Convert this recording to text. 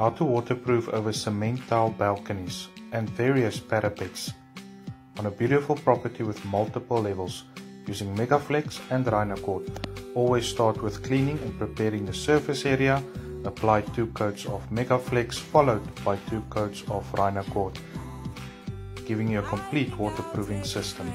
How to waterproof over cement tile balconies and various parapets on a beautiful property with multiple levels using Megaflex and Rhino Court. Always start with cleaning and preparing the surface area. Apply two coats of Megaflex followed by two coats of Rhino Court, giving you a complete waterproofing system.